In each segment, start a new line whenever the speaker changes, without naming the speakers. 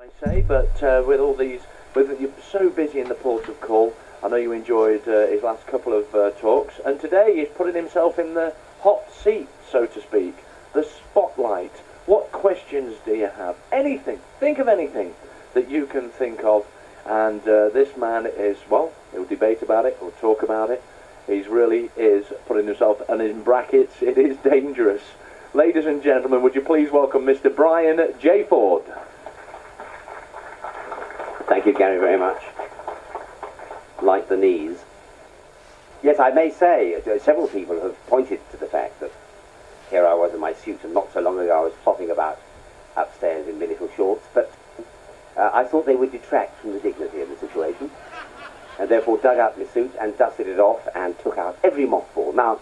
I say, but uh, with all these, with you're so busy in the port of call, I know you enjoyed uh, his last couple of uh, talks, and today he's putting himself in the hot seat, so to speak, the spotlight. What questions do you have? Anything. Think of anything that you can think of, and uh, this man is well. He'll debate about it. He'll talk about it. He's really is putting himself, and in brackets, it is dangerous. Ladies and gentlemen, would you please welcome Mr. Brian J. Ford.
Thank you, Gary, very much. Like the knees. Yes, I may say, uh, several people have pointed to the fact that here I was in my suit, and not so long ago I was flopping about upstairs in my little shorts, but uh, I thought they would detract from the dignity of the situation, and therefore dug out my suit and dusted it off and took out every mothball. Now,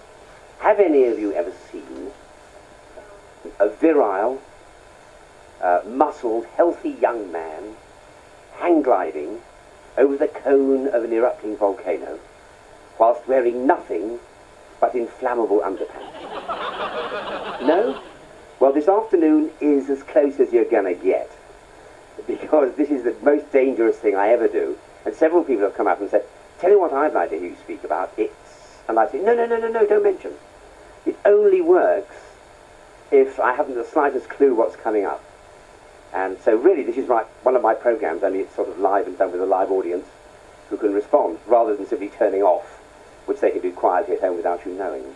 have any of you ever seen a virile, uh, muscled, healthy young man hang gliding over the cone of an erupting volcano whilst wearing nothing but inflammable underpants. no? Well, this afternoon is as close as you're going to get because this is the most dangerous thing I ever do. And several people have come up and said, tell me what I'd like to hear you speak about. It's... And I say, no, no, no, no, no, don't mention. It only works if I haven't the slightest clue what's coming up. And so really this is one of my programs, only it's sort of live and done with a live audience who can respond, rather than simply turning off, which they can do quietly at home without you knowing.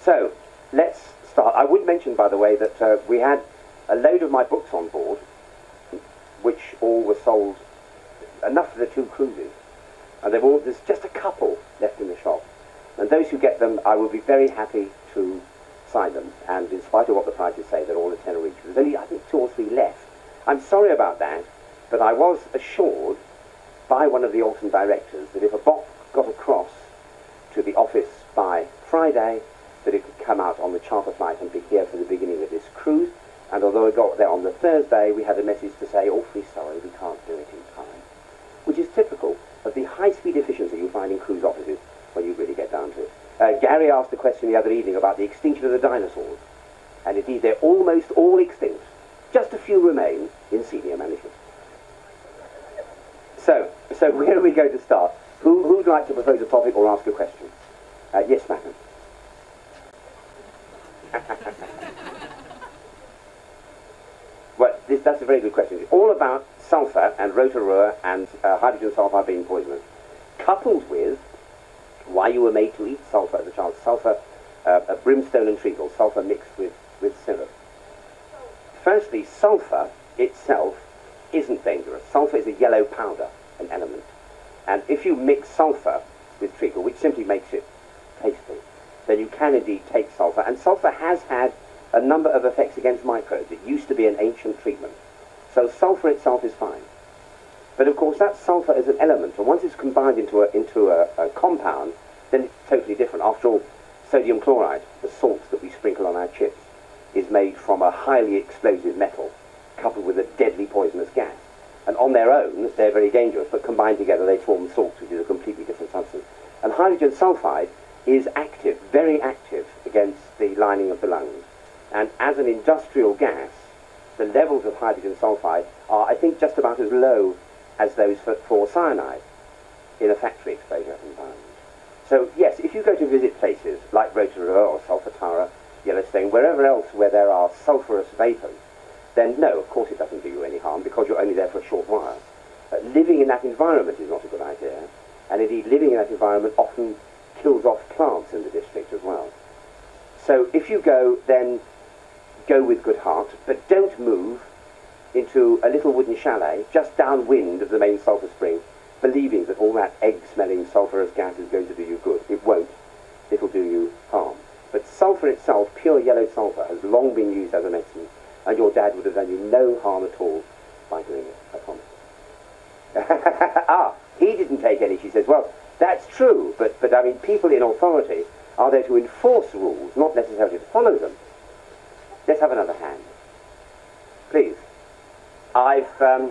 So, let's start. I would mention, by the way, that uh, we had a load of my books on board, which all were sold, enough for the two cruises. And all, there's just a couple left in the shop. And those who get them, I will be very happy to sign them. And in spite of what the prices say, they're all a tenner each. There's only, I think, two or three left. I'm sorry about that, but I was assured by one of the Alton directors that if a box got across to the office by Friday, that it could come out on the charter flight and be here for the beginning of this cruise. And although it got there on the Thursday, we had a message to say, awfully sorry, we can't do it in time. Which is typical of the high-speed efficiency you find in cruise offices when you really get down to it. Uh, Gary asked a question the other evening about the extinction of the dinosaurs. And indeed, they're almost all extinct. Just a few remain in senior management. So, so where do we go to start? Who, who'd like to propose a topic or ask a question? Uh, yes, madam. well, this, that's a very good question. It's all about sulfur and Rotorua and uh, hydrogen sulfide being poisonous, coupled with why you were made to eat sulfur as a child. Sulfur, uh, brimstone and treacle, sulfur mixed with, with syrup. Firstly, sulfur itself isn't dangerous. Sulfur is a yellow powder, an element. And if you mix sulfur with treacle, which simply makes it tasty, then you can indeed take sulfur. And sulfur has had a number of effects against microbes. It used to be an ancient treatment. So sulfur itself is fine. But of course, that sulfur is an element, and once it's combined into a, into a, a compound, then it's totally different. After all, sodium chloride, the salt that we sprinkle on our chips, is made from a highly explosive metal coupled with a deadly poisonous gas. And on their own, they're very dangerous, but combined together they form salts, which is a completely different substance. And hydrogen sulfide is active, very active, against the lining of the lungs. And as an industrial gas, the levels of hydrogen sulfide are, I think, just about as low as those for, for cyanide in a factory exposure environment. So yes, if you go to visit places like Rotorua or Solfatara, Yellowstone, wherever else where there are sulphurous vapours, then no, of course it doesn't do you any harm because you're only there for a short while. But living in that environment is not a good idea, and indeed living in that environment often kills off plants in the district as well. So if you go, then go with good heart, but don't move into a little wooden chalet just downwind of the main sulphur spring, believing that all that egg-smelling sulphurous gas is going to do you good. It won't. It'll do you harm. But sulphur itself, pure yellow sulphur, has long been used as a medicine, and your dad would have done you no harm at all by doing it, I promise. ah, he didn't take any, she says. Well, that's true, but, but I mean, people in authority are there to enforce rules, not necessarily to follow them. Let's have another hand. Please. I've um,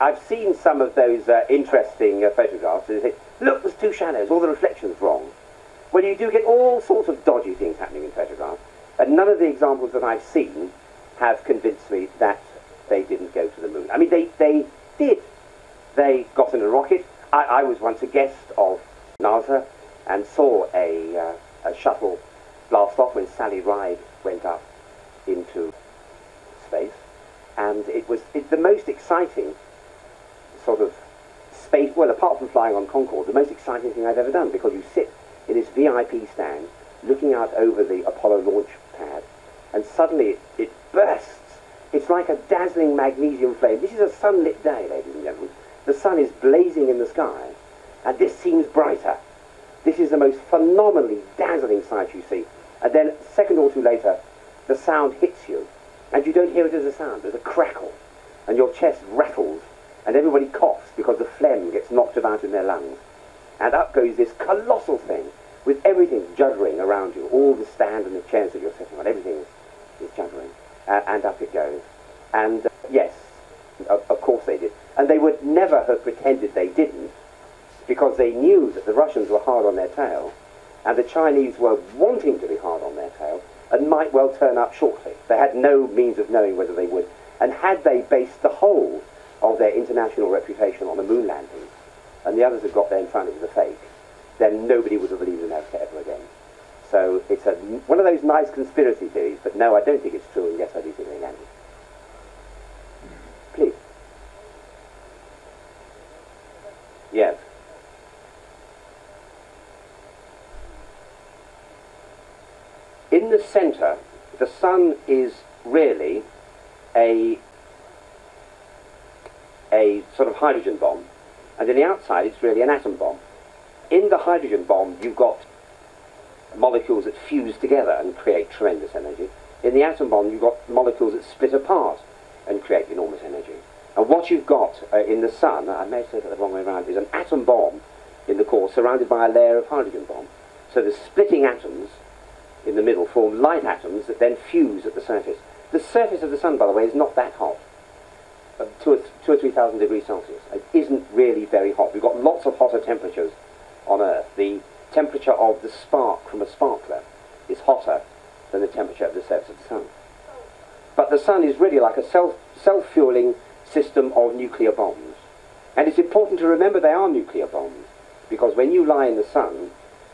I've seen some of those uh, interesting uh, photographs. Say, Look, there's two shadows. All the reflections wrong. Well, you do get all sorts of dodgy things happening in photographs, and none of the examples that I've seen have convinced me that they didn't go to the moon. I mean, they, they did. They got in a rocket. I, I was once a guest of NASA and saw a, uh, a shuttle blast off when Sally Ride went up into space. And it was it, the most exciting sort of space, well, apart from flying on Concorde, the most exciting thing I've ever done because you sit in this VIP stand looking out over the Apollo launch pad and suddenly it, it bursts. It's like a dazzling magnesium flame. This is a sunlit day, ladies and gentlemen. The sun is blazing in the sky and this seems brighter. This is the most phenomenally dazzling sight you see. And then a second or two later, the sound hits you and you don't hear it as a sound. There's a crackle and your chest rattles and everybody coughs because the phlegm gets knocked about in their lungs. And up goes this colossal thing with everything juddering around you, all the stand and the chairs that you're sitting on, everything is, is juddering. Uh, and up it goes. And uh, yes, of, of course they did. And they would never have pretended they didn't because they knew that the Russians were hard on their tail and the Chinese were wanting to be hard on their tail and might well turn up shortly. They had no means of knowing whether they would. And had they based the whole of their international reputation on the moon landings, and the others had got there and found it was a fake, then nobody would have believed in America ever again. So it's a, one of those nice conspiracy theories, but no, I don't think it's true, and yes, I do think they landed. Please. Yes. In the centre, the sun is really a a sort of hydrogen bomb, and in the outside it's really an atom bomb. In the hydrogen bomb, you've got molecules that fuse together and create tremendous energy. In the atom bomb, you've got molecules that split apart and create enormous energy. And what you've got uh, in the sun, I may said it the wrong way around, is an atom bomb in the core surrounded by a layer of hydrogen bomb. So the splitting atoms in the middle form light atoms that then fuse at the surface. The surface of the sun, by the way, is not that hot. Uh, two, or two or three thousand degrees Celsius. It isn't really very hot. We've got lots of hotter temperatures on Earth. The temperature of the spark from a sparkler is hotter than the temperature of the surface of the sun. But the sun is really like a self, self-fueling system of nuclear bombs. And it's important to remember they are nuclear bombs, because when you lie in the sun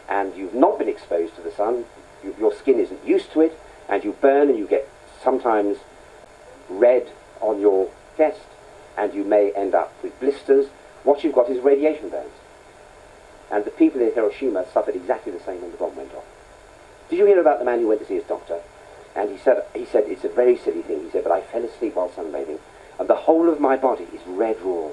and you've not been exposed to the sun, you, your skin isn't used to it, and you burn and you get sometimes red on your chest, and you may end up with blisters. What you've got is radiation burns. And the people in Hiroshima suffered exactly the same when the bomb went off. Did you hear about the man who went to see his doctor? And he said, he said, it's a very silly thing. He said, but I fell asleep while sunbathing, and the whole of my body is red raw.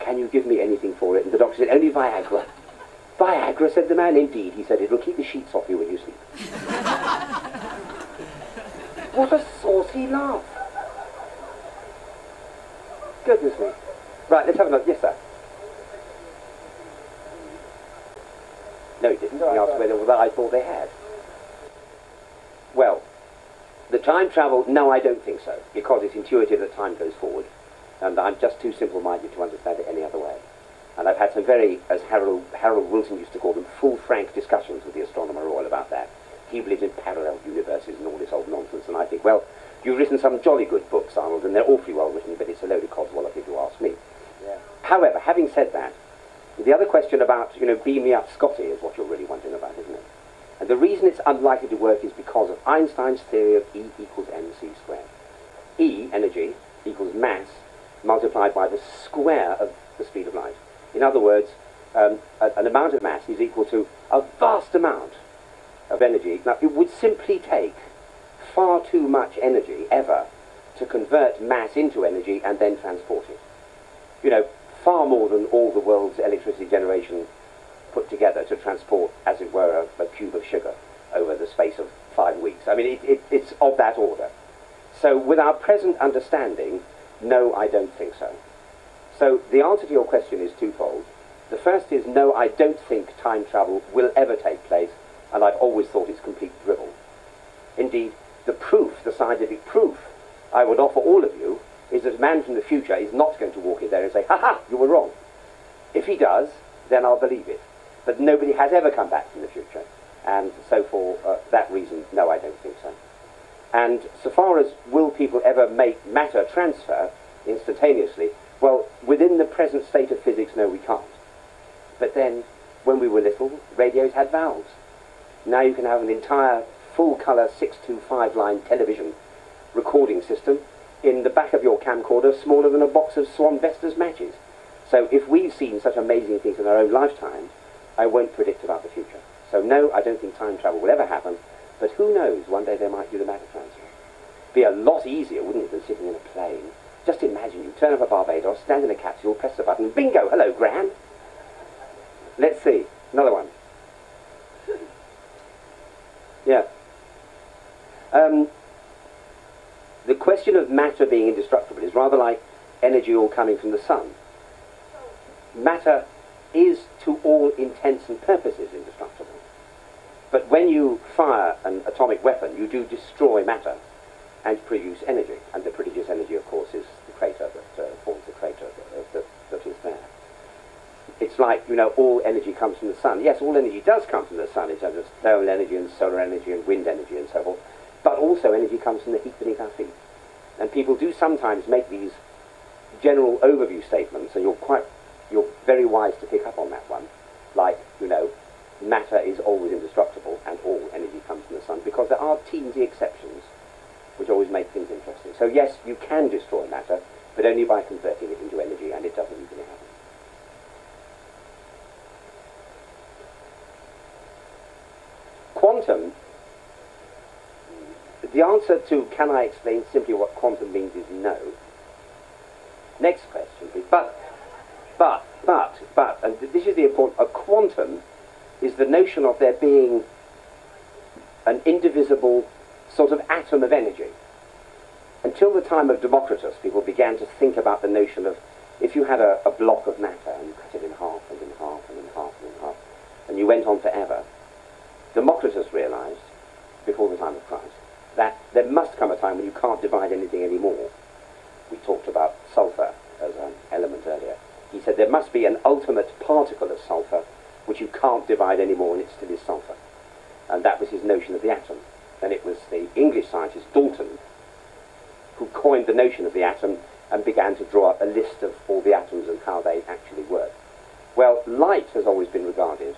Can you give me anything for it? And the doctor said, only Viagra. Viagra, said the man. Indeed, he said, it'll keep the sheets off you when you sleep. what a saucy laugh. Goodness me. Right, let's have a look. Yes, sir. No, he didn't. He asked whether I thought they had. Well, the time travel, no, I don't think so, because it's intuitive that time goes forward, and I'm just too simple-minded to understand it any other way. And I've had some very, as Harold, Harold Wilson used to call them, full frank discussions with the astronomer Royal about that. He believes in parallel universes and all this old nonsense, and I think, well, you've written some jolly good books, Arnold, and they're awfully well written, but it's a load of codswallop if you ask me.
Yeah.
However, having said that, the other question about, you know, beam me up Scotty is what you're really wondering about, isn't it? And the reason it's unlikely to work is because of Einstein's theory of E equals mc squared. E, energy, equals mass multiplied by the square of the speed of light. In other words, um, a, an amount of mass is equal to a vast amount of energy. Now, it would simply take far too much energy ever to convert mass into energy and then transport it. You know, far more than all the world's electricity generation put together to transport, as it were, a, a cube of sugar over the space of five weeks. I mean, it, it, it's of that order. So, with our present understanding, no, I don't think so. So, the answer to your question is twofold. The first is no, I don't think time travel will ever take place, and I've always thought it's complete drivel. Indeed, the proof, the scientific proof, I would offer all of you is that man from the future is not going to walk in there and say, ha ha, you were wrong. If he does, then I'll believe it. But nobody has ever come back from the future. And so for uh, that reason, no, I don't think so. And so far as will people ever make matter transfer instantaneously, well, within the present state of physics, no, we can't. But then, when we were little, radios had valves. Now you can have an entire full-colour 625-line television recording system in the back of your camcorder smaller than a box of Swan Vestas matches. So if we've seen such amazing things in our own lifetime, I won't predict about the future. So no, I don't think time travel will ever happen, but who knows, one day they might do the matter transfer. Be a lot easier, wouldn't it, than sitting in a plane? Just imagine you turn up at Barbados, stand in a capsule, press the button, bingo, hello, Gran. Let's see, another one. Yeah. Um, the question of matter being indestructible is rather like energy all coming from the sun. Matter is, to all intents and purposes, indestructible. But when you fire an atomic weapon, you do destroy matter and produce energy. And the prodigious energy, of course, is the crater that uh, forms the crater that, that, that is there. It's like, you know, all energy comes from the sun. Yes, all energy does come from the sun in terms of thermal energy and solar energy and wind energy and so forth. But also energy comes from the heat beneath our feet. And people do sometimes make these general overview statements, and you're quite, you're very wise to pick up on that one. Like, you know, matter is always indestructible and all energy comes from the sun, because there are teensy exceptions which always make things interesting. So yes, you can destroy matter, but only by converting it into energy, and it doesn't usually happen. Quantum, the answer to can I explain simply what quantum means is no. Next question, please. But, but, but, but, and this is the important, a quantum is the notion of there being an indivisible sort of atom of energy. Until the time of Democritus, people began to think about the notion of if you had a, a block of matter and you cut it in half and in half and in half and in half, and you went on forever, Democritus realized, before the time of Christ, that there must come a time when you can't divide anything anymore. We talked about sulfur as an element earlier. He said there must be an ultimate particle of sulfur which you can't divide anymore and it still is sulfur. And that was his notion of the atom. And it was the English scientist Dalton who coined the notion of the atom and began to draw up a list of all the atoms and how they actually work. Well, light has always been regarded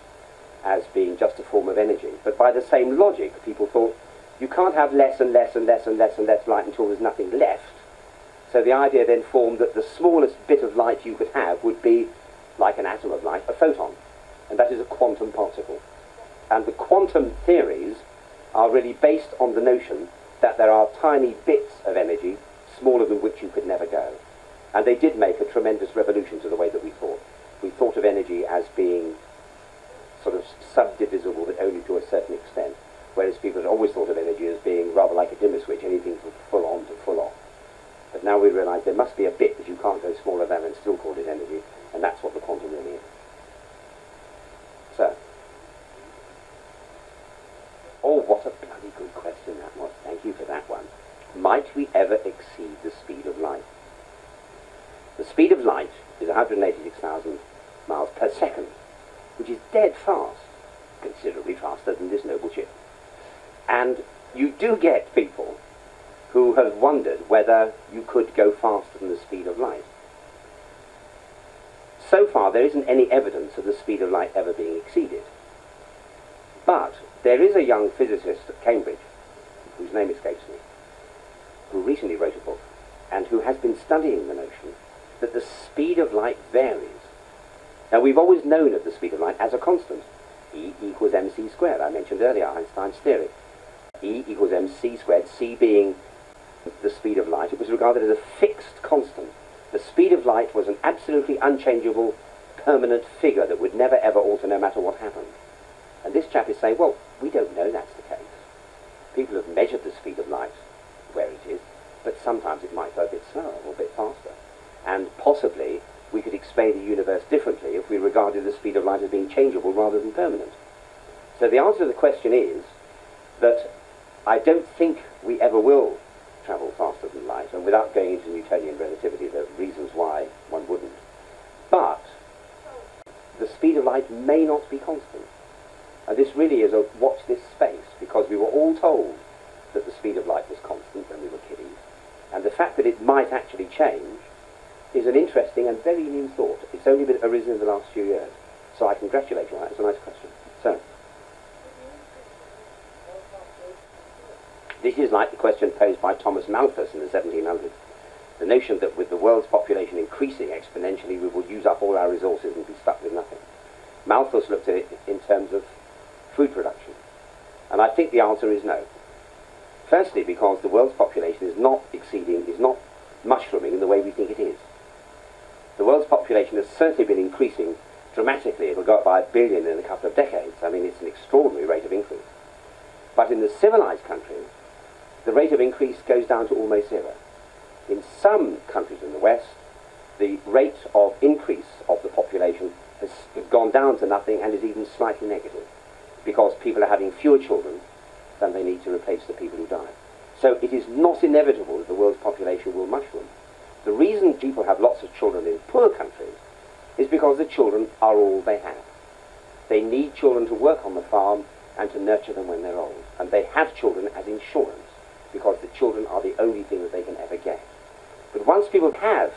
as being just a form of energy. But by the same logic, people thought you can't have less and less and less and less and less light until there's nothing left. So the idea then formed that the smallest bit of light you could have would be, like an atom of light, a photon. And that is a quantum particle. And the quantum theories are really based on the notion that there are tiny bits of energy, smaller than which you could never go. And they did make a tremendous revolution to the way that we thought. We thought of energy as being sort of subdivisible, but only to a certain extent. Whereas people had always thought of energy as being rather like a dimmer switch, anything from full on to full off. But now we realise there must be a bit that you can't go smaller than and still call it energy, and that's what the quantum really is. So, oh, what a bloody good question that was. Thank you for that one. Might we ever exceed the speed of light? The speed of light is 186,000 miles per second which is dead fast, considerably faster than this noble ship. And you do get people who have wondered whether you could go faster than the speed of light. So far, there isn't any evidence of the speed of light ever being exceeded. But there is a young physicist at Cambridge, whose name escapes me, who recently wrote a book, and who has been studying the notion that the speed of light varies now, we've always known of the speed of light as a constant. E equals mc squared. I mentioned earlier Einstein's theory. E equals mc squared, c being the speed of light. It was regarded as a fixed constant. The speed of light was an absolutely unchangeable, permanent figure that would never ever alter no matter what happened. And this chap is saying, well, we don't know that's the case. People have measured the speed of light where it is, but sometimes it might go a bit slower or a bit faster. And possibly we could explain the universe differently if we regarded the speed of light as being changeable rather than permanent. So the answer to the question is that I don't think we ever will travel faster than light, and without going into Newtonian relativity, there are reasons why one wouldn't. But the speed of light may not be constant. And this really is a watch this space, because we were all told that the speed of light was constant when we were kiddies, and the fact that it might actually change is an interesting and very new thought. It's only been arisen in the last few years. So I congratulate you on that. It's a nice question. So, is like the question posed by Thomas Malthus in the 1700s. The notion that with the world's population increasing exponentially, we will use up all our resources and be stuck with nothing. Malthus looked at it in terms of food production. And I think the answer is no. Firstly, because the world's population is not exceeding, is not mushrooming in the way we think it is. The world's population has certainly been increasing dramatically. It'll go up by a billion in a couple of decades. I mean, it's an extraordinary rate of increase. But in the civilized countries, the rate of increase goes down to almost zero. In some countries in the West, the rate of increase of the population has gone down to nothing and is even slightly negative because people are having fewer children than they need to replace the people who die. So it is not inevitable that the world's population will mushroom. The reason people have lots of children in poor countries is because the children are all they have. They need children to work on the farm and to nurture them when they're old. And they have children as insurance because the children are the only thing that they can ever get. But once people have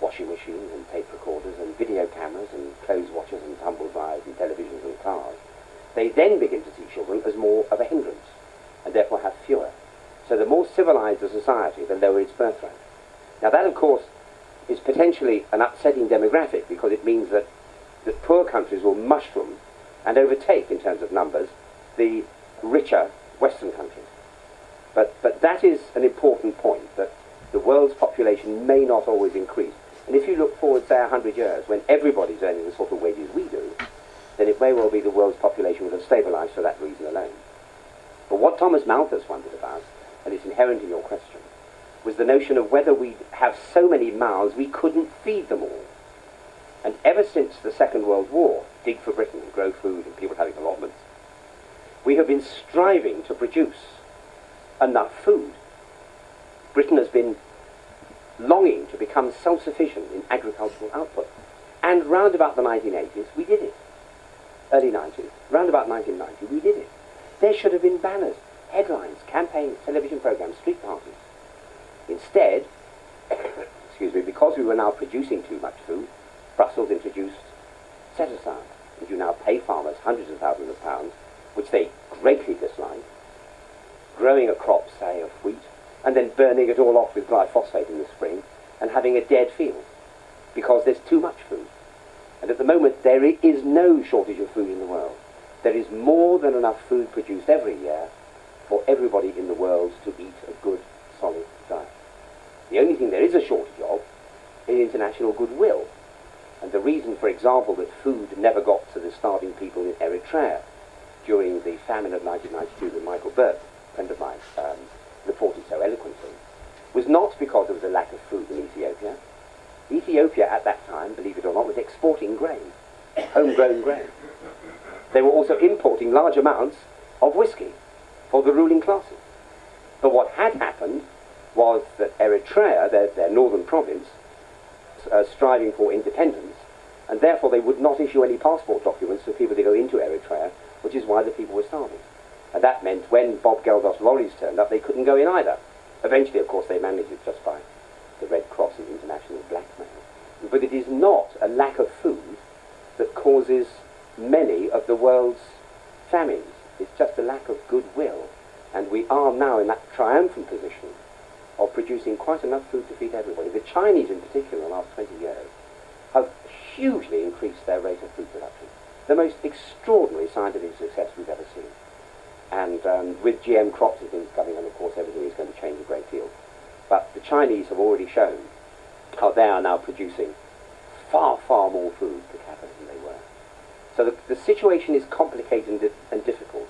washing machines and tape recorders and video cameras and clothes washers and tumble dryers and televisions and cars, they then begin to see children as more of a hindrance and therefore have fewer. So the more civilized a society, the lower its birth rate. Now that, of course, is potentially an upsetting demographic because it means that the poor countries will mushroom and overtake, in terms of numbers, the richer Western countries. But, but that is an important point, that the world's population may not always increase. And if you look forward, say, 100 years, when everybody's earning the sort of wages we do, then it may well be the world's population will have stabilized for that reason alone. But what Thomas Malthus wondered about, and it's inherent in your question, was the notion of whether we have so many mouths we couldn't feed them all. And ever since the Second World War, dig for Britain grow food and people having allotments, we have been striving to produce enough food. Britain has been longing to become self-sufficient in agricultural output. And round about the 1980s, we did it. Early 90s, round about 1990, we did it. There should have been banners, headlines, campaigns, television programs, street parties. Instead, excuse me, because we were now producing too much food, Brussels introduced set aside, and you now pay farmers hundreds of thousands of pounds, which they greatly dislike, growing a crop, say, of wheat, and then burning it all off with glyphosate in the spring, and having a dead field, because there's too much food. And at the moment, there is no shortage of food in the world. There is more than enough food produced every year for everybody in the world to eat a good, solid diet. The only thing there is a shortage of is international goodwill. And the reason, for example, that food never got to the starving people in Eritrea during the famine of 1992 that Michael Buerk, friend of mine, um, reported so eloquently, was not because there was a lack of food in Ethiopia. Ethiopia at that time, believe it or not, was exporting grain, homegrown grain. They were also importing large amounts of whiskey for the ruling classes. But what had happened was that Eritrea, their, their northern province, uh, striving for independence, and therefore they would not issue any passport documents for people to go into Eritrea, which is why the people were starving. And that meant when Bob Geldof's lorries turned up, they couldn't go in either. Eventually, of course, they managed it just by the Red Cross and international blackmail. But it is not a lack of food that causes many of the world's famines. It's just a lack of goodwill. And we are now in that triumphant position of producing quite enough food to feed everybody. The Chinese, in particular, in the last 20 years, have hugely increased their rate of food production. The most extraordinary scientific success we've ever seen. And um, with GM crops and things coming, and of course everything is going to change a great deal. But the Chinese have already shown how they are now producing far, far more food per capita than they were. So the, the situation is complicated and, di- and difficult.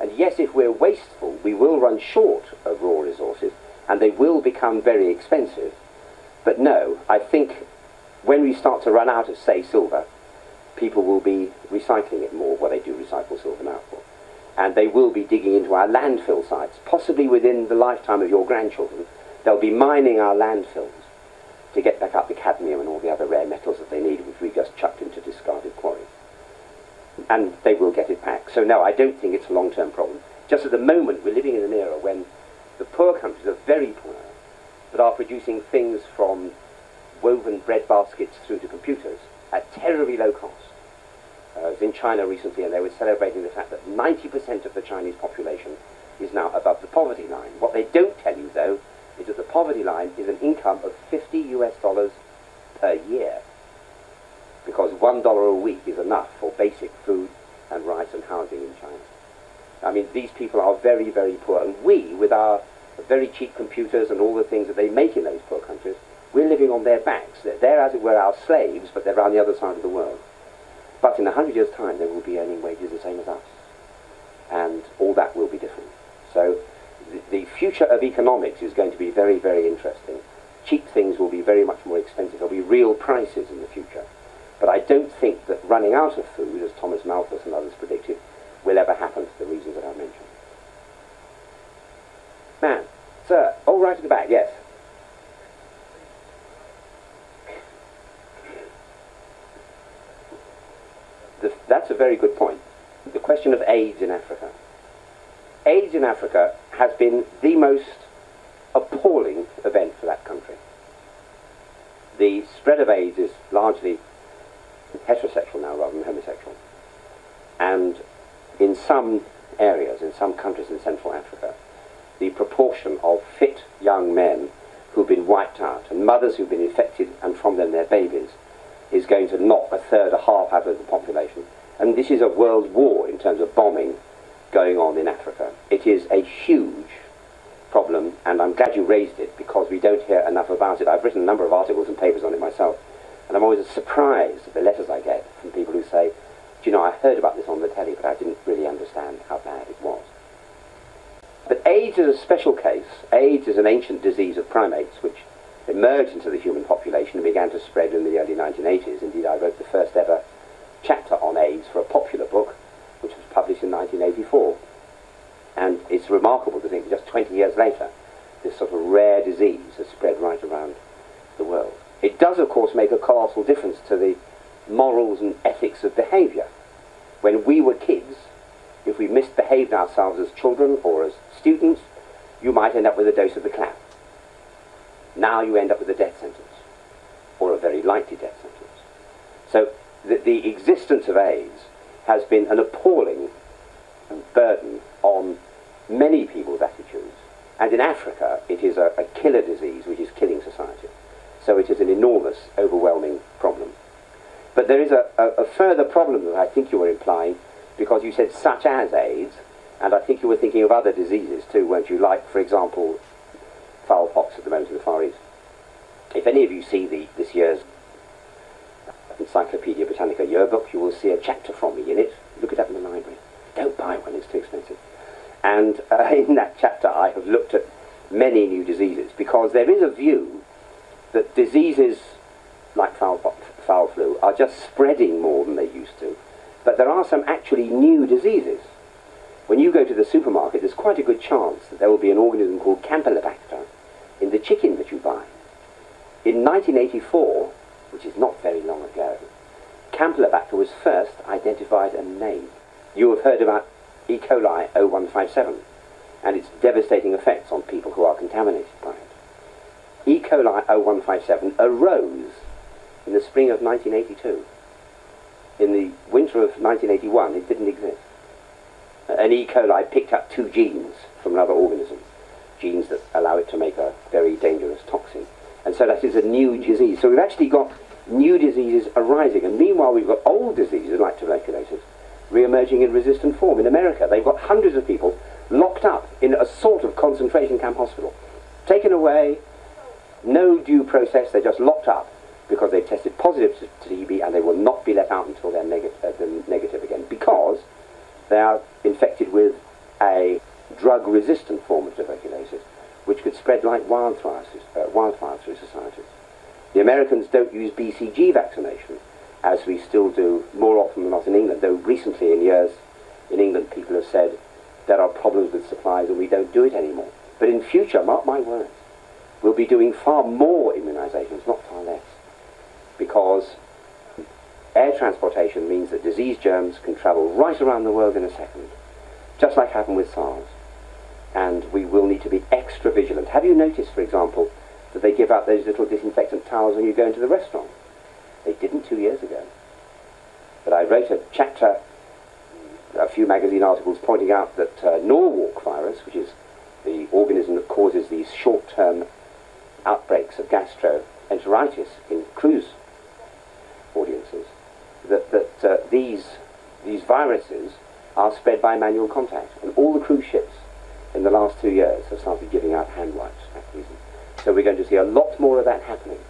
And yes, if we're wasteful, we will run short of raw resources, and they will become very expensive. But no, I think when we start to run out of, say, silver, people will be recycling it more, what they do recycle silver now. And they will be digging into our landfill sites, possibly within the lifetime of your grandchildren. They'll be mining our landfills to get back up the cadmium and all the other rare metals that they need, which we just chucked into discarded quarries. And they will get it back. So no, I don't think it's a long-term problem. Just at the moment, we're living in an era when the poor countries are very poor, but are producing things from woven bread baskets through to computers at terribly low cost. Uh, I was in China recently and they were celebrating the fact that 90% of the Chinese population is now above the poverty line. What they don't tell you, though, is that the poverty line is an income of 50 US dollars per year. Because one dollar a week is enough for basic food and rice and housing in China. I mean, these people are very, very poor. And we, with our very cheap computers and all the things that they make in those poor countries, we're living on their backs. They're, as it were, our slaves, but they're on the other side of the world. But in a hundred years' time, they will be earning wages the same as us. And all that will be different. So the, the future of economics is going to be very, very interesting. Cheap things will be very much more expensive. There'll be real prices in the future. But I don't think that running out of food, as Thomas Malthus and others predicted, will ever happen for the reasons that I mentioned. Man, sir, oh, right at the back, yes. The, that's a very good point. The question of AIDS in Africa. AIDS in Africa has been the most appalling event for that country. The spread of AIDS is largely heterosexual now rather than homosexual. And in some areas, in some countries in Central Africa, the proportion of fit young men who've been wiped out and mothers who've been infected and from them their babies is going to knock a third, a half out of the population. And this is a world war in terms of bombing going on in Africa. It is a huge problem, and I'm glad you raised it because we don't hear enough about it. I've written a number of articles and papers on it myself, and I'm always surprised at the letters I get from people who say, do you know, I heard about this on the telly, but I didn't really understand how bad it was. But AIDS is a special case. AIDS is an ancient disease of primates which emerged into the human population and began to spread in the early 1980s. Indeed, I wrote the first ever chapter on AIDS for a popular book, which was published in 1984. And it's remarkable to think that just 20 years later, this sort of rare disease has spread right around the world. It does, of course, make a colossal difference to the morals and ethics of behaviour. When we were kids, if we misbehaved ourselves as children or as students, you might end up with a dose of the clap. Now you end up with a death sentence, or a very likely death sentence. So the, the existence of AIDS has been an appalling burden on many people's attitudes. And in Africa, it is a, a killer disease which is killing society. So it is an enormous, overwhelming problem. But there is a, a, a, further problem that I think you were implying, because you said such as AIDS, and I think you were thinking of other diseases too, weren't you? Like, for example, fowl-pox at the moment in the Far East. If any of you see the, this year's Encyclopedia Britannica yearbook, you will see a chapter from me in it. Look it up in the library. Don't buy one, it's too expensive. And uh, in that chapter, I have looked at many new diseases because there is a view that diseases like fowl, fowl flu are just spreading more than they used to. But there are some actually new diseases. When you go to the supermarket, there's quite a good chance that there will be an organism called Campylobacter in the chicken that you buy. In 1984, which is not very long ago, Campylobacter was first identified and named. You have heard about E. coli 0157 and its devastating effects on people who are contaminated by it. E. coli 0157 arose in the spring of 1982. In the winter of 1981, it didn't exist. An E. coli picked up two genes from another organism, genes that allow it to make a very dangerous toxin. And so that is a new disease. So we've actually got new diseases arising. And meanwhile, we've got old diseases like tuberculosis re-emerging in resistant form. In America, they've got hundreds of people locked up in a sort of concentration camp hospital, taken away, no due process, they're just locked up because they've tested positive to TB and they will not be let out until they're, neg uh, they're negative again because they are infected with a drug-resistant form of tuberculosis which could spread like wildfire, uh, through societies. The Americans don't use BCG vaccination as we still do more often than not in England, though recently in years in England people have said there are problems with supplies and we don't do it anymore. But in future, mark my words, we'll be doing far more immunisations, not far less, because air transportation means that disease germs can travel right around the world in a second, just like happened with SARS. And we will need to be extra vigilant. Have you noticed, for example, that they give out those little disinfectant towels when you go into the restaurant? They didn't two years ago. But I wrote a chapter, a few magazine articles pointing out that uh, Norwalk virus, which is the organism that causes these short-term outbreaks of gastroenteritis in cruise audiences, that, that uh, these, these viruses are spread by manual contact. And all the cruise ships in the last two years have started giving out hand wipes for that reason. So we're going to see a lot more of that happening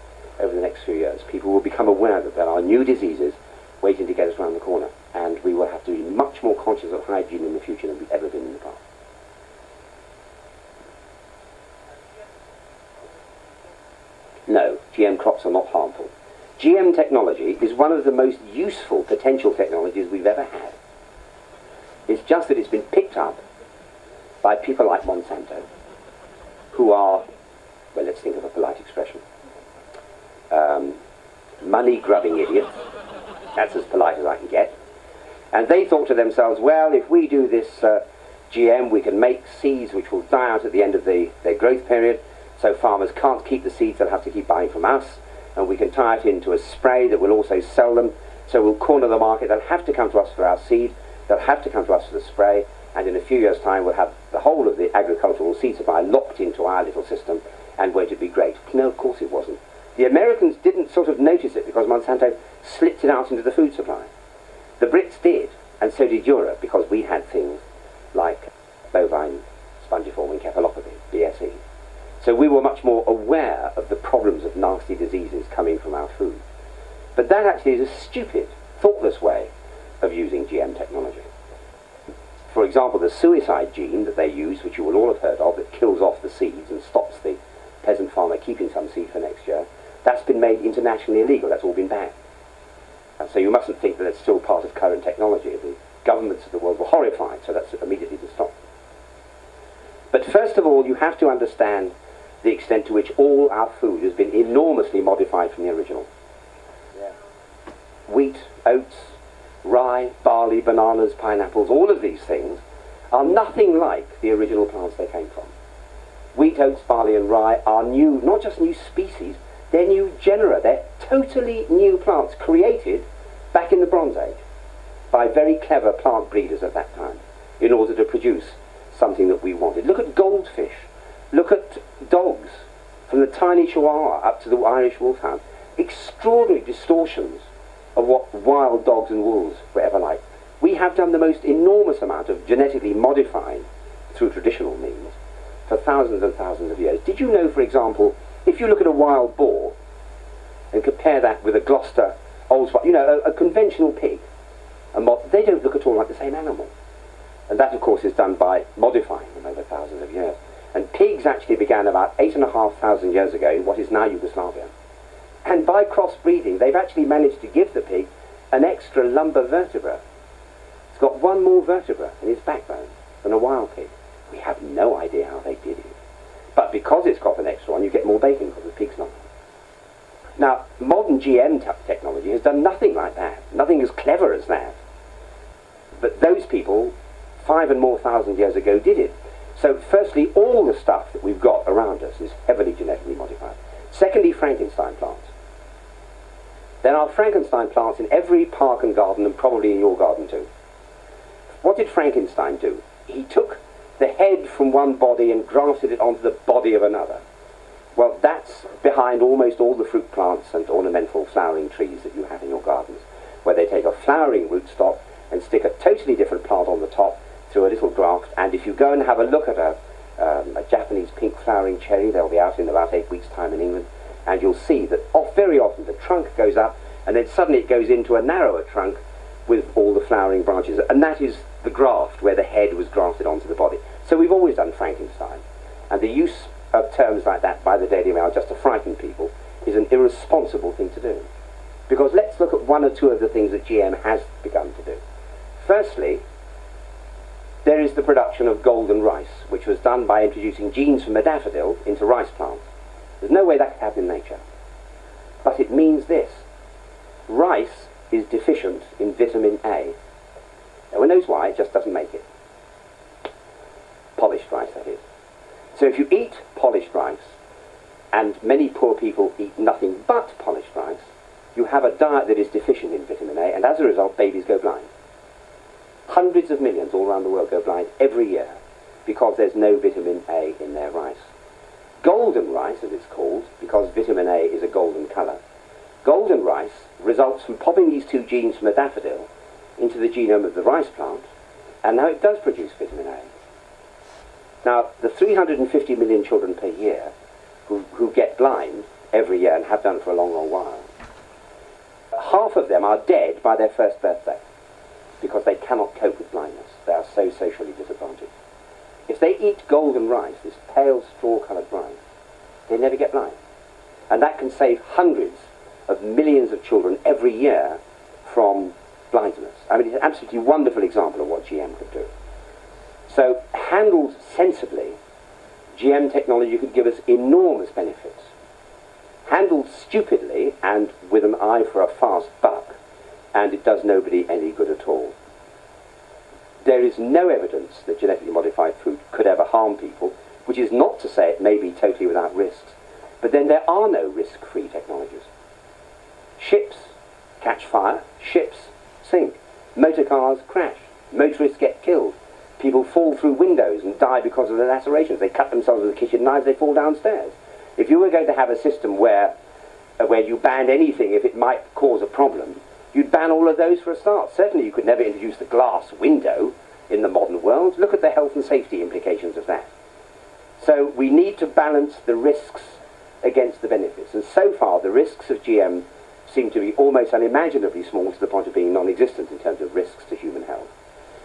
over the next few years. People will become aware that there are new diseases waiting to get us around the corner. And we will have to be much more conscious of hygiene in the future than we've ever been in the past. No, GM crops are not harmful. GM technology is one of the most useful potential technologies we've ever had. It's just that it's been picked up by people like Monsanto, who are, well, let's think of a polite expression, um, money-grubbing idiots. That's as polite as I can get. And they thought to themselves, well, if we do this uh, GM, we can make seeds which will die out at the end of the, their growth period, so farmers can't keep the seeds, they'll have to keep buying from us, and we can tie it into a spray that will also sell them, so we'll corner the market, they'll have to come to us for our seed, they'll have to come to us for the spray, and in a few years' time we'll have the whole of the agricultural seed supply locked into our little system, and won't it be great? No, of course it wasn't. The Americans didn't sort of notice it because Monsanto slipped it out into the food supply. The Brits did, and so did Europe, because we had things like bovine spongiform encephalopathy, BSE. So we were much more aware of the problems of nasty diseases coming from our food. But that actually is a stupid, thoughtless way of using GM technology. For example, the suicide gene that they use, which you will all have heard of, that kills off the seeds and stops the peasant farmer keeping some seed for next year, that's been made internationally illegal. That's all been banned. And so you mustn't think that it's still part of current technology. The governments of the world were horrified, so that's immediately to stop. But first of all, you have to understand the extent to which all our food has been enormously modified from the original. Yeah. Wheat, oats, rye, barley, bananas, pineapples, all of these things are nothing like the original plants they came from. Wheat, oats, barley and rye are new, not just new species, they're new genera. They're totally new plants created back in the Bronze Age by very clever plant breeders at that time in order to produce something that we wanted. Look at goldfish. Look at dogs, from the tiny chihuahua up to the Irish wolfhound. Extraordinary distortions of what wild dogs and wolves were ever like. We have done the most enormous amount of genetically modifying through traditional means for thousands and thousands of years. Did you know, for example, if you look at a wild boar and compare that with a Gloucester old you know, a, a conventional pig, a they don't look at all like the same animal. And that, of course, is done by modifying them over thousands of years. And pigs actually began about eight and a half thousand years ago in what is now Yugoslavia. And by crossbreeding, they've actually managed to give the pig an extra lumbar vertebra. It's got one more vertebra in its backbone than a wild pig. We have no idea how they did it. But because it's got an extra one, you get more bacon because the pig's not. Now, modern GM technology has done nothing like that, nothing as clever as that. But those people, five and more thousand years ago, did it. So, firstly, all the stuff that we've got around us is heavily genetically modified. Secondly, Frankenstein plants. There are Frankenstein plants in every park and garden, and probably in your garden too. What did Frankenstein do? He took the head from one body and grafted it onto the body of another. Well, that's behind almost all the fruit plants and ornamental flowering trees that you have in your gardens, where they take a flowering rootstock and stick a totally different plant on the top through a little graft. And if you go and have a look at a, um, a Japanese pink flowering cherry, they'll be out in about eight weeks' time in England, and you'll see that off, very often the trunk goes up, and then suddenly it goes into a narrower trunk with all the flowering branches. And that is the graft where the head was grafted onto the body. So we've always done Frankenstein. And the use of terms like that by the Daily Mail just to frighten people is an irresponsible thing to do. Because let's look at one or two of the things that GM has begun to do. Firstly, there is the production of golden rice, which was done by introducing genes from a daffodil into rice plants. There's no way that could happen in nature. But it means this. Rice is deficient in vitamin A. No one knows why, it just doesn't make it. Polished rice, that is. So if you eat polished rice, and many poor people eat nothing but polished rice, you have a diet that is deficient in vitamin A, and as a result, babies go blind. Hundreds of millions all around the world go blind every year because there's no vitamin A in their rice. Golden rice, as it's called, because vitamin A is a golden colour, golden rice results from popping these two genes from a daffodil into the genome of the rice plant, and now it does produce vitamin A. Now, the 350 million children per year who, who get blind every year and have done for a long, long while, half of them are dead by their first birthday because they cannot cope with blindness. They are so socially disadvantaged. If they eat golden rice, this pale straw-coloured rice, they never get blind. And that can save hundreds of millions of children every year from blindness. I mean, it's an absolutely wonderful example of what GM could do. So, handled sensibly, GM technology could give us enormous benefits. Handled stupidly and with an eye for a fast buck, and it does nobody any good at all. There is no evidence that genetically modified food could ever harm people, which is not to say it may be totally without risks. But then there are no risk-free technologies. Ships catch fire, ships sink, motor cars crash, motorists get killed, people fall through windows and die because of the lacerations. They cut themselves with kitchen knives, they fall downstairs. If you were going to have a system where, uh, where you banned anything if it might cause a problem, you'd ban all of those for a start. Certainly you could never introduce the glass window in the modern world. Look at the health and safety implications of that. So we need to balance the risks against the benefits. And so far the risks of GM seem to be almost unimaginably small to the point of being non-existent in terms of risks to human health.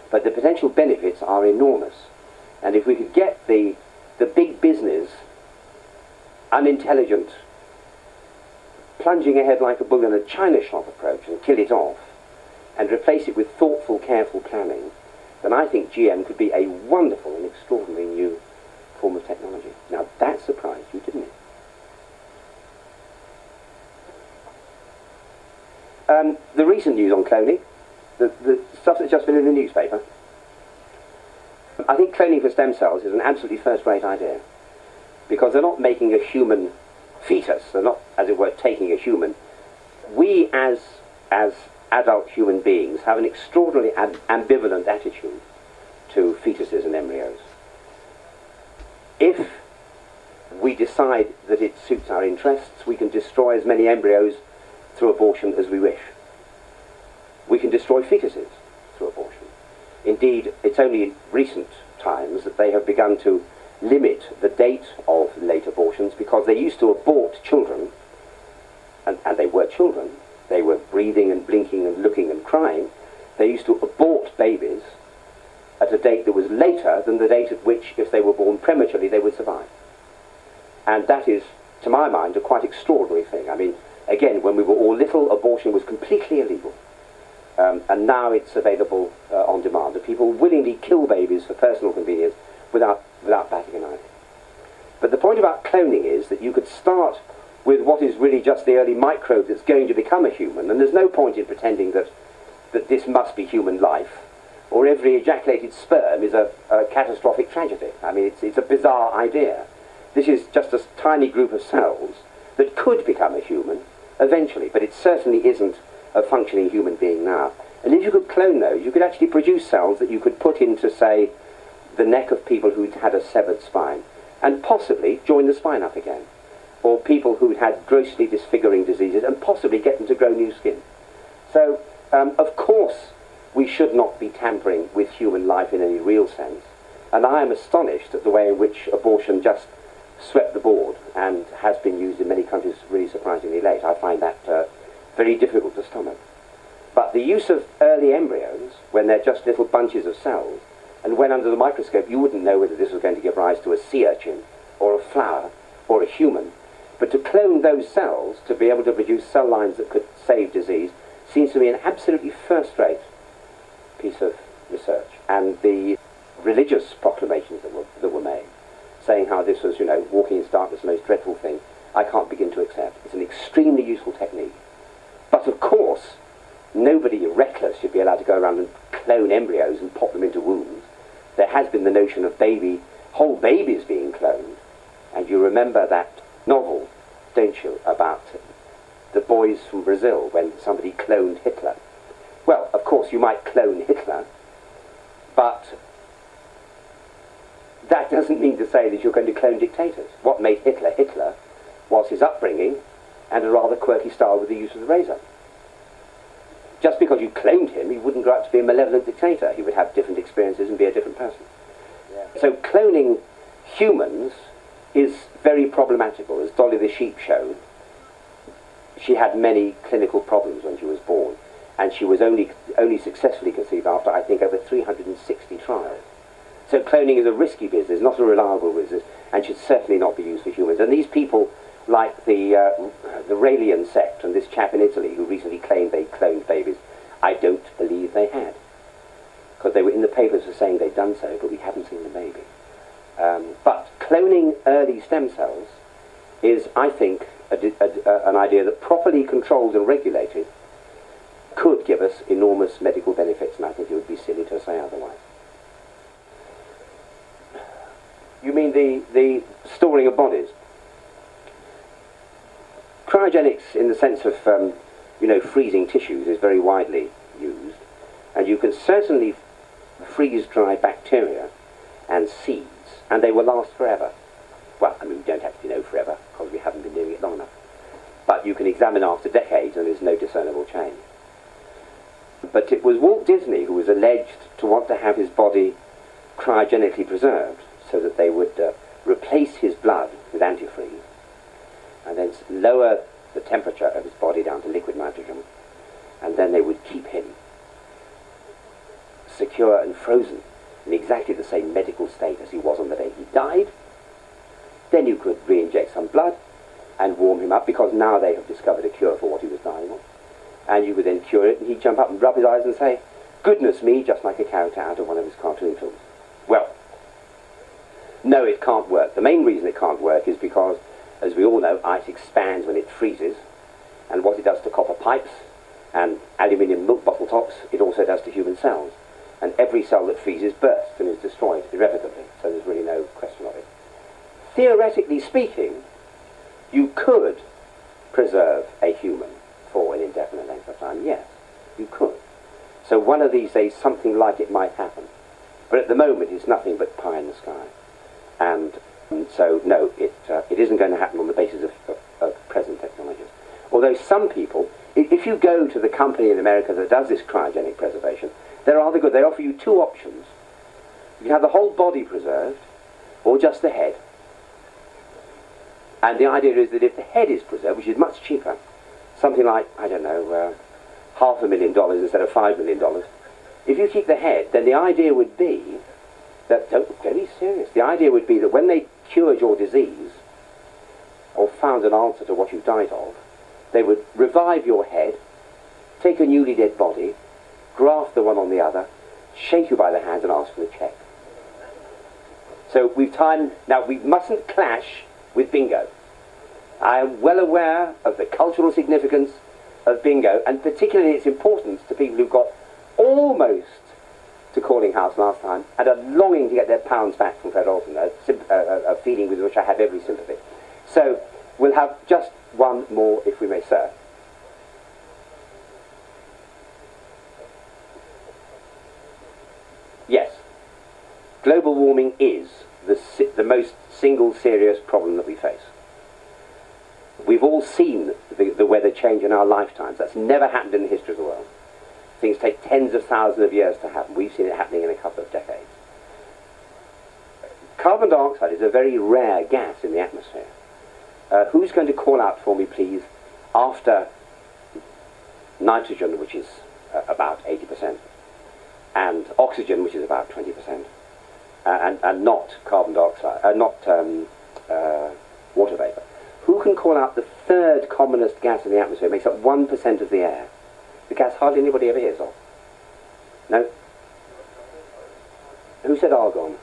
But the potential benefits are enormous. And if we could get the, the big business, unintelligent, plunging ahead like a bull in a china shop approach and kill it off, and replace it with thoughtful, careful planning, then I think GM could be a wonderful and extraordinary new form of technology. Now that surprised you, didn't it? Um, the recent news on cloning, the, the stuff that's just been in the newspaper, I think cloning for stem cells is an absolutely first-rate idea because they're not making a human fetus, they're not, as it were, taking a human. We, as, as adult human beings, have an extraordinarily ambivalent attitude to fetuses and embryos. If we decide that it suits our interests, we can destroy as many embryos through abortion as we wish. We can destroy fetuses through abortion. Indeed, it's only in recent times that they have begun to limit the date of late abortions because they used to abort children, and, and they were children, they were breathing and blinking and looking and crying, they used to abort babies at a date that was later than the date at which, if they were born prematurely, they would survive. And that is, to my mind, a quite extraordinary thing. I mean, again, when we were all little, abortion was completely illegal. Um, and now it's available uh, on demand. And people willingly kill babies for personal convenience without, without batting an eye. But the point about cloning is that you could start with what is really just the early microbe that's going to become a human, and there's no point in pretending that, that this must be human life, or every ejaculated sperm is a, a catastrophic tragedy. I mean, it's, it's a bizarre idea. This is just a tiny group of cells that could become a human eventually, but it certainly isn't a functioning human being now. And if you could clone those, you could actually produce cells that you could put into, say, the neck of people who'd had a severed spine, and possibly join the spine up again. Or people who'd had grossly disfiguring diseases, and possibly get them to grow new skin. So, um, of course, we should not be tampering with human life in any real sense. And I am astonished at the way in which abortion just swept the board and has been used in many countries really surprisingly late. I find that uh, very difficult to stomach. But the use of early embryos, when they're just little bunches of cells, and when under the microscope you wouldn't know whether this was going to give rise to a sea urchin, or a flower, or a human, but to clone those cells to be able to produce cell lines that could save disease seems to me an absolutely first-rate piece of research. And the religious proclamations that were, that were made, saying how this was, you know, walking in darkness, the most dreadful thing, I can't begin to accept. It's an extremely useful technique. But of course, nobody reckless should be allowed to go around and clone embryos and pop them into wombs. there has been the notion of baby, whole babies being cloned. And you remember that novel, don't you, about the boys from Brazil when somebody cloned Hitler. Well, of course, you might clone Hitler, but that doesn't mean to say that you're going to clone dictators. What made Hitler Hitler was his upbringing and a rather quirky style with the use of the razor. Just because you cloned him, he wouldn't grow up to be a malevolent dictator. He would have different experiences and be a different person. Yeah. So cloning humans is very problematical. As Dolly the sheep showed, she had many clinical problems when she was born, and she was only, only successfully conceived after, I think, over 360 trials. So cloning is a risky business, not a reliable business, and should certainly not be used for humans. And these people, like the, uh, the Raelian sect and this chap in Italy who recently claimed they cloned babies, I don't believe they had. Because they were in the papers for saying they'd done so, but we haven't seen the baby. Um, but cloning early stem cells is, I think, a, a, a, an idea that properly controlled and regulated could give us enormous medical benefits, and I think it would be silly to say otherwise. You mean the, the storing of bodies? Cryogenics, in the sense of, um, you know, freezing tissues, is very widely used, and you can certainly freeze dry bacteria and seeds, and they will last forever. Well, I mean, we don't actually know forever, because we haven't been doing it long enough. But you can examine after decades, and there's no discernible change. But it was Walt Disney who was alleged to want to have his body cryogenically preserved so that they would uh, replace his blood with antifreeze and then lower the temperature of his body down to liquid nitrogen and then they would keep him secure and frozen in exactly the same medical state as he was on the day he died. Then you could re-inject some blood and warm him up because now they have discovered a cure for what he was dying of. And you would then cure it and he'd jump up and rub his eyes and say, goodness me, just like a character out of one of his cartoon films. Well, no, it can't work. The main reason it can't work is because, as we all know, ice expands when it freezes, and what it does to copper pipes and aluminium milk bottle tops, it also does to human cells. And every cell that freezes bursts and is destroyed irrevocably, so there's really no question of it. Theoretically speaking, you could preserve a human for an indefinite length of time. Yes, you could. So one of these days, something like it might happen. But at the moment, it's nothing but pie in the sky. And so, no, it, uh, it isn't going to happen on the basis of, of, of, present technologies. Although some people, if you go to the company in America that does this cryogenic preservation, they're rather good. They offer you two options. You can have the whole body preserved, or just the head. And the idea is that if the head is preserved, which is much cheaper, something like, I don't know, uh, half a million dollars instead of five million dollars, if you keep the head, then the idea would be that, very serious, the idea would be that when they cured your disease, or found an answer to what you died of, they would revive your head, take a newly dead body, graft the one on the other, shake you by the hand and ask for the check. So we've timed, now we mustn't clash with bingo. I am well aware of the cultural significance of bingo and particularly its importance to people who've got almost to Calling House last time and a longing to get their pounds back from Fred Alton, a, a, a feeling with which I have every sympathy. So we'll have just one more, if we may, sir. Yes, global warming is the, the most single serious problem that we face. We've all seen the, the weather change in our lifetimes. That's never happened in the history of the world. Things take tens of thousands of years to happen. We've seen it happening in a couple of decades. Carbon dioxide is a very rare gas in the atmosphere. Uh, who's going to call out for me, please, after nitrogen, which is uh, about 80%, and oxygen, which is about 20%, uh, and, and not carbon dioxide, uh, not um, uh, water vapor. Call out the third commonest gas in the atmosphere? It makes up 1% of the air. The gas hardly anybody ever hears of. No? Who said argon?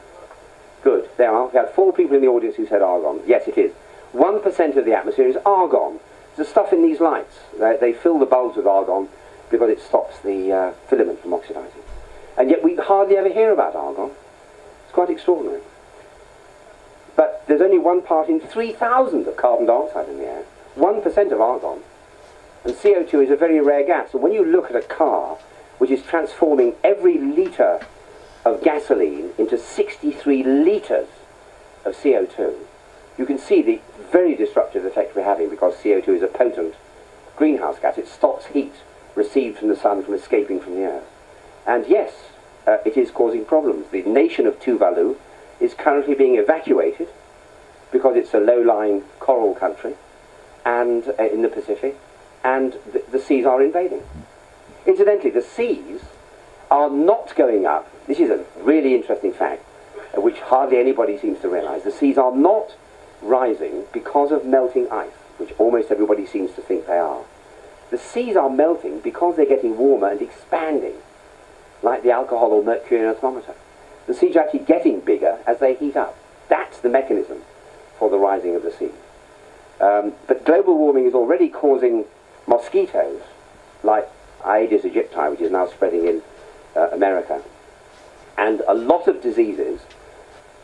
Good, there are. We had four people in the audience who said argon. Yes, it is. 1% of the atmosphere is argon. It's the stuff in these lights. They, they fill the bulbs with argon because it stops the uh, filament from oxidizing. And yet we hardly ever hear about argon. It's quite extraordinary. But there's only one part in 3,000 of carbon dioxide in the air, 1% of argon. And CO2 is a very rare gas. And when you look at a car which is transforming every litre of gasoline into 63 litres of CO2, you can see the very disruptive effect we're having because CO2 is a potent greenhouse gas. It stops heat received from the sun from escaping from the earth. And yes, uh, it is causing problems. The nation of Tuvalu is currently being evacuated because it's a low-lying coral country and uh, in the Pacific, and the, the seas are invading. Incidentally, the seas are not going up. This is a really interesting fact, uh, which hardly anybody seems to realize. The seas are not rising because of melting ice, which almost everybody seems to think they are. The seas are melting because they're getting warmer and expanding, like the alcohol or mercury in a thermometer. The seas are actually getting bigger as they heat up. That's the mechanism for the rising of the sea. Um, but global warming is already causing mosquitoes, like Aedes aegypti, which is now spreading in uh, America. And a lot of diseases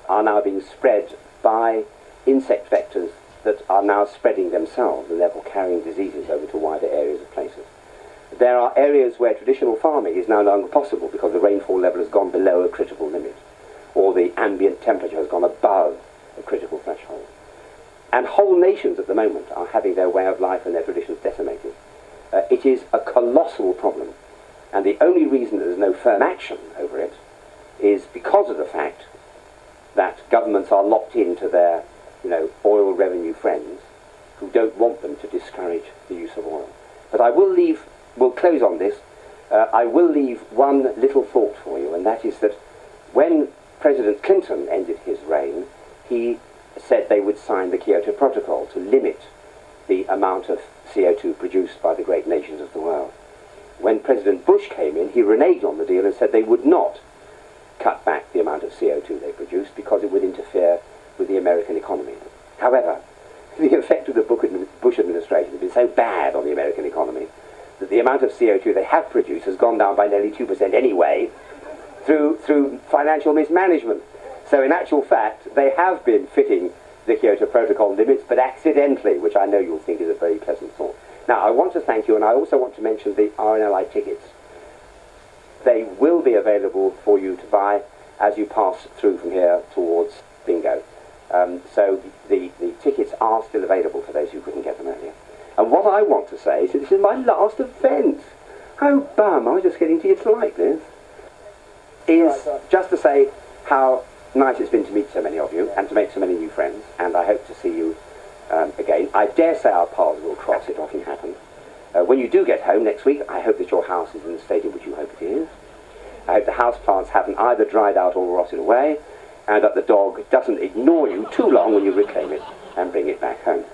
are now being spread by insect vectors that are now spreading themselves and therefore carrying diseases over to wider areas of places. There are areas where traditional farming is no longer possible because the rainfall level has gone below a critical limit or the ambient temperature has gone above a critical threshold. And whole nations at the moment are having their way of life and their traditions decimated. Uh, it is a colossal problem. And the only reason that there's no firm action over it is because of the fact that governments are locked into their you know, oil revenue friends who don't want them to discourage the use of oil. But I will leave, we'll close on this, uh, I will leave one little thought for you, and that is that when President Clinton ended his reign, he said they would sign the Kyoto Protocol to limit the amount of CO2 produced by the great nations of the world. When President Bush came in, he reneged on the deal and said they would not cut back the amount of CO2 they produced because it would interfere with the American economy. However, the effect of the Bush administration has been so bad on the American economy that the amount of CO2 they have produced has gone down by nearly 2% anyway through, through financial mismanagement. So in actual fact, they have been fitting the Kyoto Protocol limits, but accidentally, which I know you'll think is a very pleasant thought. Now, I want to thank you, and I also want to mention the RNLI tickets. They will be available for you to buy as you pass through from here towards bingo. Um, so the, the tickets are still available for those who couldn't get them earlier. And what I want to say is that this is my last event. How bum, I was just getting to you to like this. Is just to say how nice it's been to meet so many of you and to make so many new friends, and I hope to see you um, again. I dare say our paths will cross, it often happens. Uh, when you do get home next week, I hope that your house is in the state in which you hope it is. I hope the house plants haven't either dried out or rotted away, and that the dog doesn't ignore you too long when you reclaim it and bring it back home.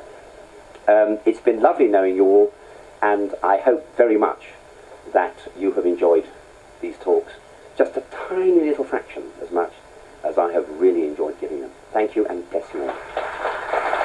Um, it's been lovely knowing you all, and I hope very much that you have enjoyed these talks, just a tiny little fraction as much as I have really enjoyed giving them. Thank you and bless you all.